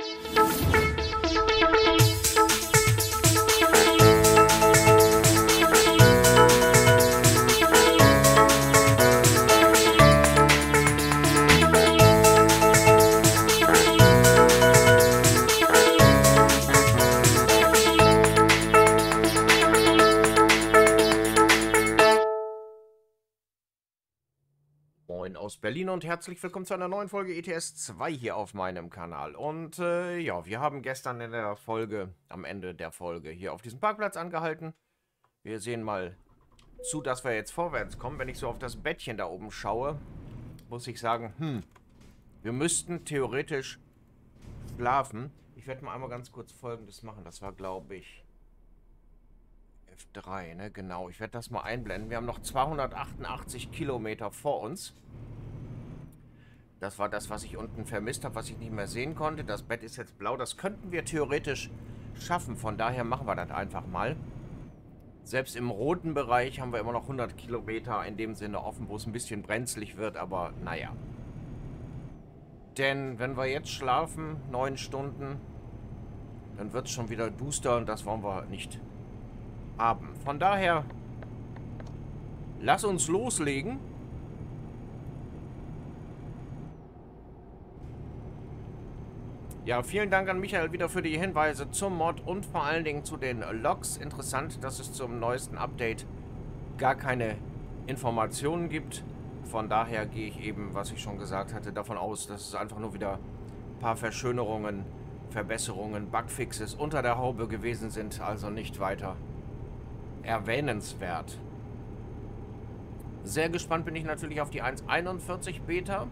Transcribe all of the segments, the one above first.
Moin aus Berlin und herzlich willkommen zu einer neuen Folge ETS 2 hier auf meinem Kanal. Und äh, ja, wir haben gestern in der Folge, am Ende der Folge, hier auf diesem Parkplatz angehalten. Wir sehen mal zu, dass wir jetzt vorwärts kommen. Wenn ich so auf das Bettchen da oben schaue, muss ich sagen, hm, wir müssten theoretisch schlafen. Ich werde mal einmal ganz kurz Folgendes machen. Das war, glaube ich, F3, ne? Genau. Ich werde das mal einblenden. Wir haben noch 288 Kilometer vor uns. Das war das, was ich unten vermisst habe, was ich nicht mehr sehen konnte. Das Bett ist jetzt blau. Das könnten wir theoretisch schaffen. Von daher machen wir das einfach mal. Selbst im roten Bereich haben wir immer noch 100 Kilometer in dem Sinne offen, wo es ein bisschen brenzlig wird. Aber naja. Denn wenn wir jetzt schlafen, neun Stunden, dann wird es schon wieder duster und das wollen wir nicht haben. Von daher, lass uns loslegen. Ja, vielen Dank an Michael wieder für die Hinweise zum Mod und vor allen Dingen zu den Logs. Interessant, dass es zum neuesten Update gar keine Informationen gibt. Von daher gehe ich eben, was ich schon gesagt hatte, davon aus, dass es einfach nur wieder ein paar Verschönerungen, Verbesserungen, Bugfixes unter der Haube gewesen sind, also nicht weiter erwähnenswert. Sehr gespannt bin ich natürlich auf die 1.41 Beta.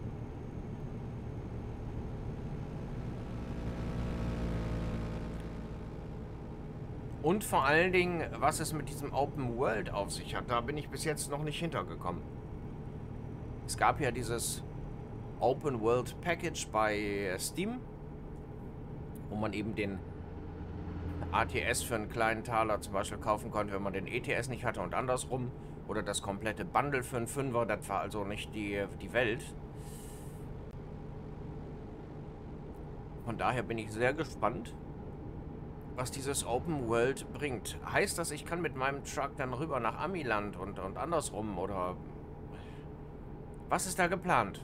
Und vor allen Dingen, was es mit diesem Open World auf sich hat, da bin ich bis jetzt noch nicht hintergekommen. Es gab ja dieses Open World Package bei Steam, wo man eben den ATS für einen kleinen Taler zum Beispiel kaufen konnte, wenn man den ETS nicht hatte und andersrum. Oder das komplette Bundle für einen Fünfer, das war also nicht die, die Welt. Von daher bin ich sehr gespannt, was dieses Open World bringt. Heißt das, ich kann mit meinem Truck dann rüber nach Amiland und, und andersrum? Oder was ist da geplant?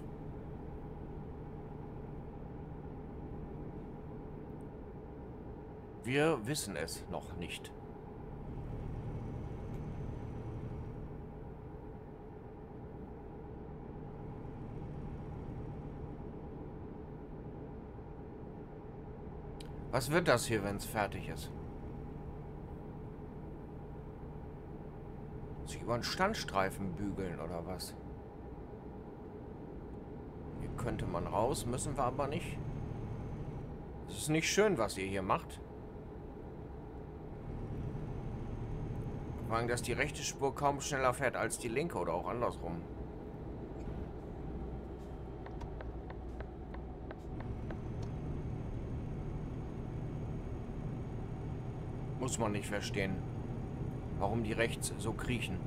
Wir wissen es noch nicht. Was wird das hier, wenn es fertig ist? Sich über einen Standstreifen bügeln oder was? Hier könnte man raus, müssen wir aber nicht. Es ist nicht schön, was ihr hier macht. Vor allem, dass die rechte Spur kaum schneller fährt als die linke oder auch andersrum. Muss man nicht verstehen, warum die rechts so kriechen.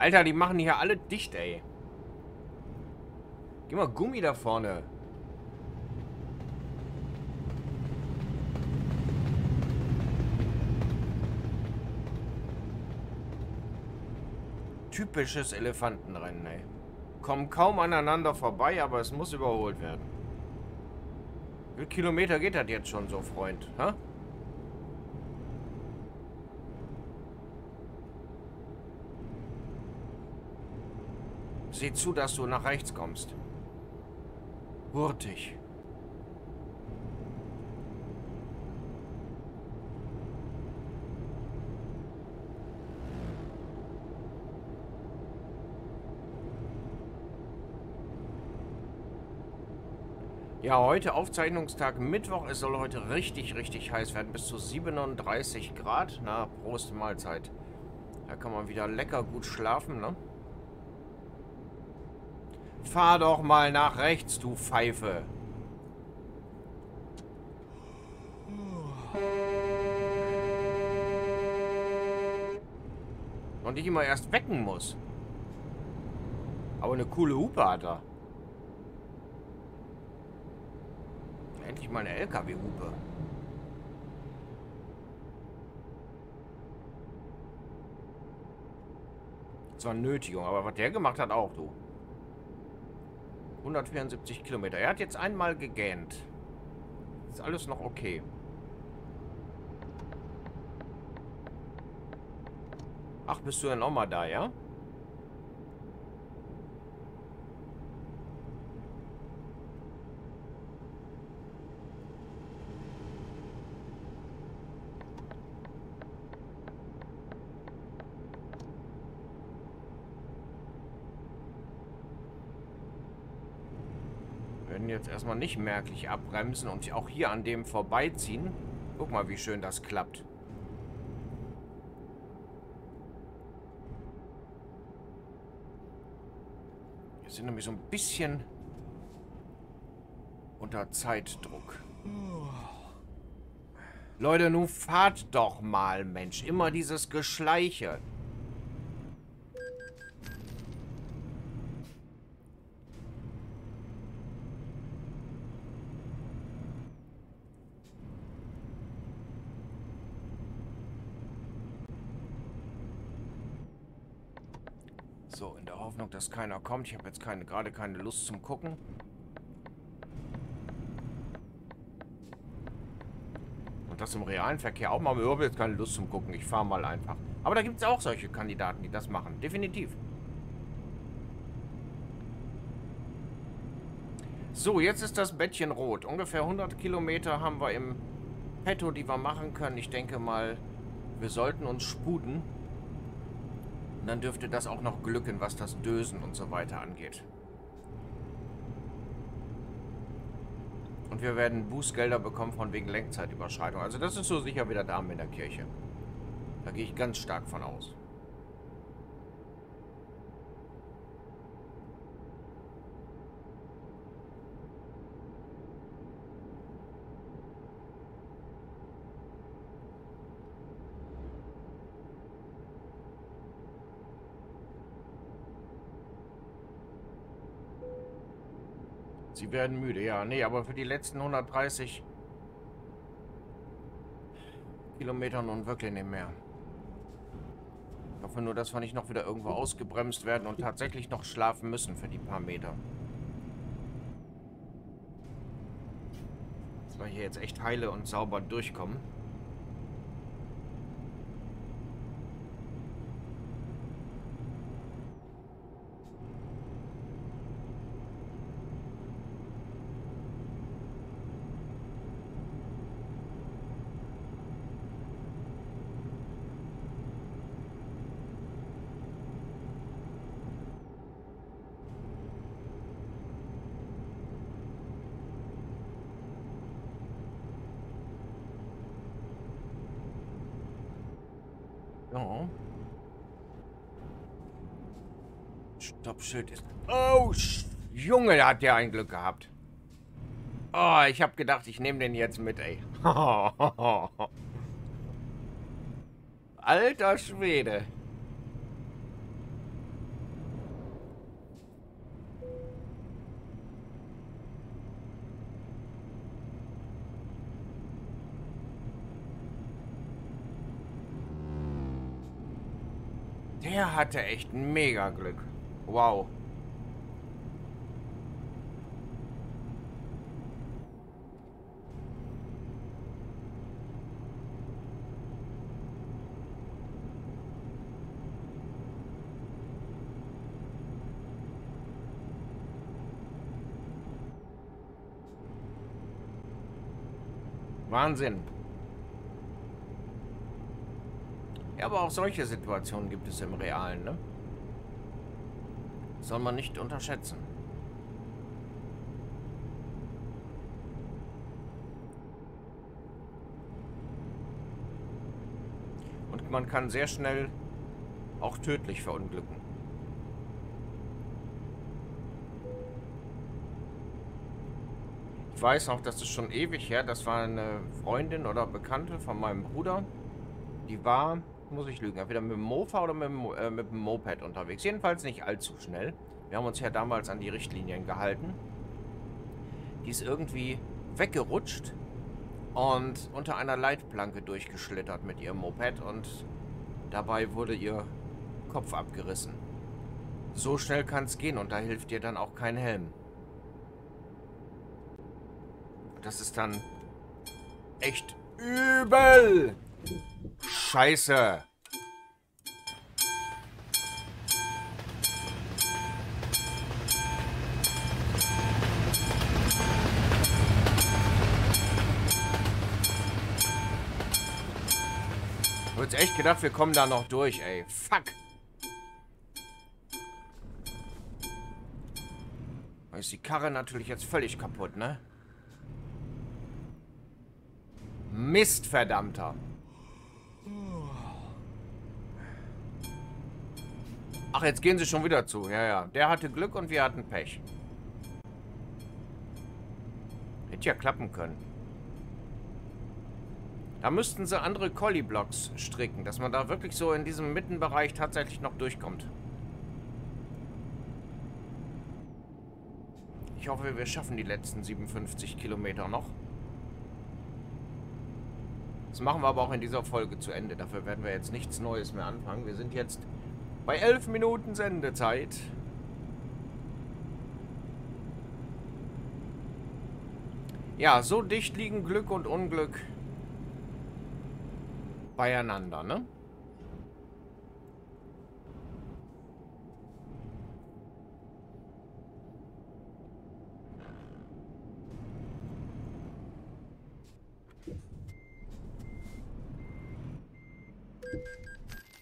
Alter, die machen hier alle dicht, ey. Geh mal Gummi da vorne. Typisches Elefantenrennen, ey. Kommen kaum aneinander vorbei, aber es muss überholt werden. Wie Kilometer geht das jetzt schon so, Freund? Hä? Sieh zu, dass du nach rechts kommst. Hurtig. Ja, heute Aufzeichnungstag Mittwoch. Es soll heute richtig, richtig heiß werden. Bis zu 37 Grad. Na, Prost, Mahlzeit. Da kann man wieder lecker gut schlafen, ne? Fahr doch mal nach rechts, du Pfeife. Und ich immer erst wecken muss. Aber eine coole Hupe hat er. Mal eine LKW-Hupe. Zwar Nötigung, aber was der gemacht hat auch, du. 174 Kilometer. Er hat jetzt einmal gegähnt. Ist alles noch okay. Ach, bist du denn auch mal da, ja? werden jetzt erstmal nicht merklich abbremsen und auch hier an dem vorbeiziehen. Guck mal, wie schön das klappt. Wir sind nämlich so ein bisschen unter Zeitdruck. Leute, nun fahrt doch mal, Mensch. Immer dieses Geschleiche. So, in der Hoffnung, dass keiner kommt. Ich habe jetzt keine, gerade keine Lust zum Gucken. Und das im realen Verkehr auch mal. Ich habe jetzt keine Lust zum Gucken. Ich fahre mal einfach. Aber da gibt es auch solche Kandidaten, die das machen. Definitiv. So, jetzt ist das Bettchen rot. Ungefähr 100 Kilometer haben wir im Petto, die wir machen können. Ich denke mal, wir sollten uns sputen. Und dann dürfte das auch noch glücken, was das Dösen und so weiter angeht. Und wir werden Bußgelder bekommen von wegen Lenkzeitüberschreitung. Also das ist so sicher wieder Damen in der Kirche. Da gehe ich ganz stark von aus. Werden müde, ja. Nee, aber für die letzten 130 Kilometer nun wirklich nicht mehr. Ich hoffe nur, dass wir nicht noch wieder irgendwo ausgebremst werden und tatsächlich noch schlafen müssen für die paar Meter. Dass wir hier jetzt echt heile und sauber durchkommen. Ja. Stoppschild ist... Oh, Junge, da hat der ein Glück gehabt. Oh, ich habe gedacht, ich nehme den jetzt mit, ey. Alter Schwede. Der hatte echt mega Glück. Wow. Wahnsinn. Ja, aber auch solche Situationen gibt es im Realen, ne? Soll man nicht unterschätzen. Und man kann sehr schnell auch tödlich verunglücken. Ich weiß noch, das ist schon ewig her. Das war eine Freundin oder Bekannte von meinem Bruder. Die war muss ich lügen. Entweder mit dem Mofa oder mit dem, äh, mit dem Moped unterwegs. Jedenfalls nicht allzu schnell. Wir haben uns ja damals an die Richtlinien gehalten. Die ist irgendwie weggerutscht und unter einer Leitplanke durchgeschlittert mit ihrem Moped und dabei wurde ihr Kopf abgerissen. So schnell kann es gehen und da hilft dir dann auch kein Helm. Das ist dann echt übel. Scheiße. Ich jetzt echt gedacht, wir kommen da noch durch, ey. Fuck. Da ist die Karre natürlich jetzt völlig kaputt, ne? Mist, verdammter. Ach, jetzt gehen sie schon wieder zu. Ja, ja. Der hatte Glück und wir hatten Pech. Hätte ja klappen können. Da müssten sie andere Collie-Blocks stricken, dass man da wirklich so in diesem Mittenbereich tatsächlich noch durchkommt. Ich hoffe, wir schaffen die letzten 57 Kilometer noch. Das machen wir aber auch in dieser Folge zu Ende. Dafür werden wir jetzt nichts Neues mehr anfangen. Wir sind jetzt bei 11 Minuten Sendezeit. Ja, so dicht liegen Glück und Unglück beieinander, ne?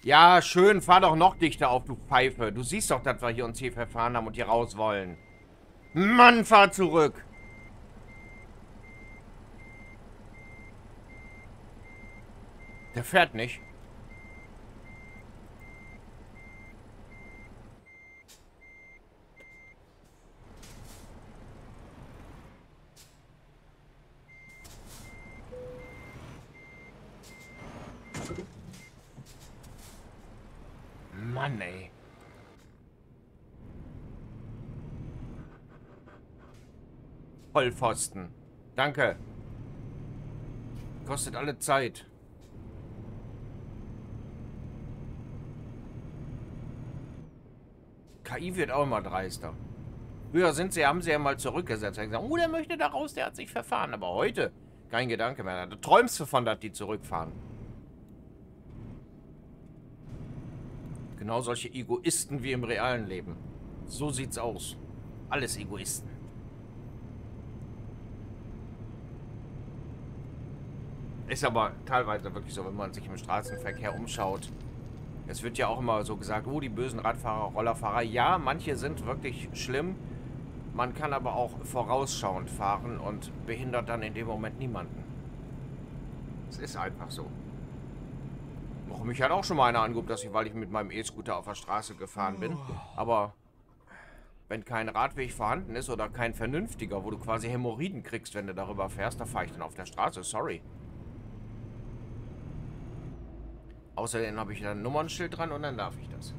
Ja, schön, fahr doch noch dichter auf, du Pfeife. Du siehst doch, dass wir hier uns hier verfahren haben und hier raus wollen. Mann, fahr zurück. Der fährt nicht. Mann, ey. Vollpfosten. Danke. Kostet alle Zeit. KI wird auch immer dreister. Früher sind sie, haben sie ja mal zurückgesetzt. Und gesagt, oh, der möchte da raus, der hat sich verfahren. Aber heute kein Gedanke mehr. Du träumst davon, dass die zurückfahren. Genau solche Egoisten wie im realen Leben. So sieht's aus. Alles Egoisten. Ist aber teilweise wirklich so, wenn man sich im Straßenverkehr umschaut. Es wird ja auch immer so gesagt, oh, die bösen Radfahrer, Rollerfahrer. Ja, manche sind wirklich schlimm. Man kann aber auch vorausschauend fahren und behindert dann in dem Moment niemanden. Es ist einfach so. Och, mich hat auch schon mal einer angeguckt, dass ich, weil ich mit meinem E-Scooter auf der Straße gefahren bin. Aber wenn kein Radweg vorhanden ist oder kein vernünftiger, wo du quasi Hämorrhoiden kriegst, wenn du darüber fährst, da fahre ich dann auf der Straße. Sorry. Außerdem habe ich da ein Nummernschild dran und dann darf ich das.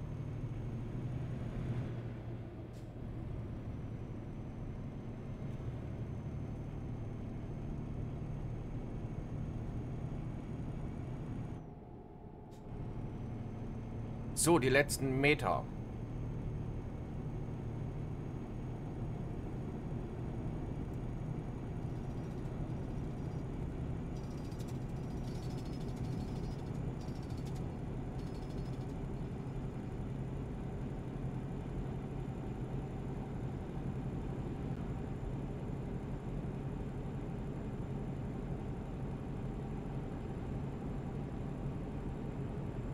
So, die letzten Meter.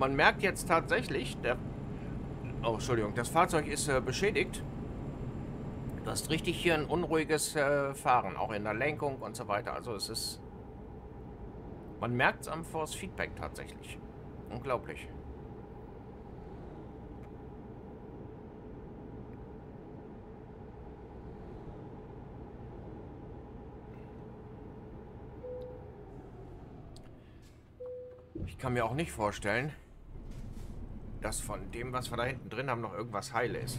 Man merkt jetzt tatsächlich, der... Oh, Entschuldigung, das Fahrzeug ist äh, beschädigt. Du hast richtig hier ein unruhiges äh, Fahren, auch in der Lenkung und so weiter. Also es ist... Man merkt es am Force Feedback tatsächlich. Unglaublich. Ich kann mir auch nicht vorstellen, dass von dem, was wir da hinten drin haben, noch irgendwas heil ist.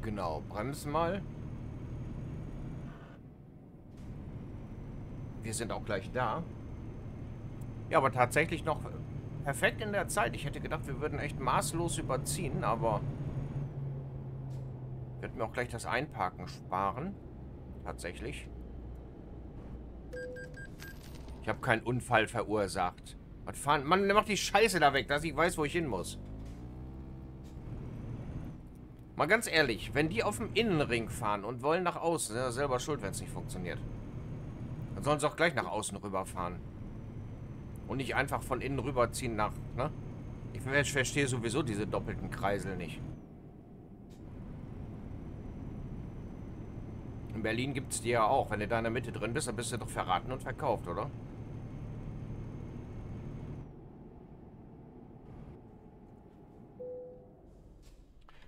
Genau, bremsen mal. Wir sind auch gleich da. Ja, aber tatsächlich noch perfekt in der Zeit. Ich hätte gedacht, wir würden echt maßlos überziehen, aber... Wird mir auch gleich das Einparken sparen. Tatsächlich. Ich habe keinen Unfall verursacht. Was fahren? Mann, mach die Scheiße da weg, dass ich weiß, wo ich hin muss. Mal ganz ehrlich, wenn die auf dem Innenring fahren und wollen nach außen, sind sie selber schuld, wenn es nicht funktioniert. Dann sollen sie auch gleich nach außen rüberfahren. Und nicht einfach von innen rüberziehen nach, ne? Ich verstehe sowieso diese doppelten Kreisel nicht. In Berlin gibt es die ja auch. Wenn du da in der Mitte drin bist, dann bist du doch verraten und verkauft, oder?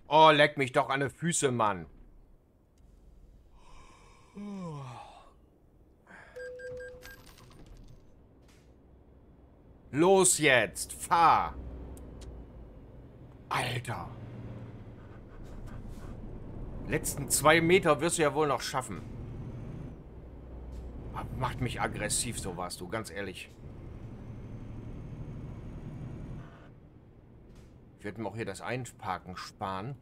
Oh, leck mich doch an die Füße, Mann. Los jetzt, fahr. Alter. Letzten zwei Meter wirst du ja wohl noch schaffen. Macht mich aggressiv, so warst du, ganz ehrlich. Ich werde mir auch hier das Einparken sparen.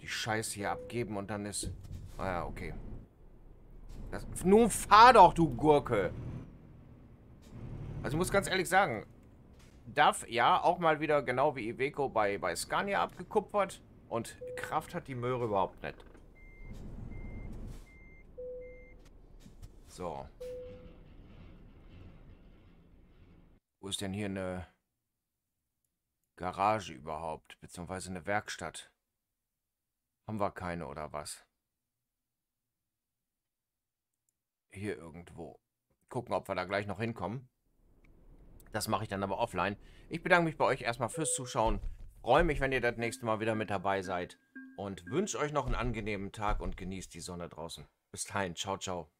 Die Scheiße hier abgeben und dann ist... Ah ja, okay. Das, nun fahr doch, du Gurke! Also ich muss ganz ehrlich sagen, DAF, ja, auch mal wieder genau wie Iveco bei, bei Scania abgekupfert. Und Kraft hat die Möhre überhaupt nicht. So. Wo ist denn hier eine Garage überhaupt? Beziehungsweise eine Werkstatt? Haben wir keine oder was? Hier irgendwo. Gucken, ob wir da gleich noch hinkommen. Das mache ich dann aber offline. Ich bedanke mich bei euch erstmal fürs Zuschauen. Freue mich, wenn ihr das nächste Mal wieder mit dabei seid. Und wünsche euch noch einen angenehmen Tag und genießt die Sonne draußen. Bis dahin. Ciao, ciao.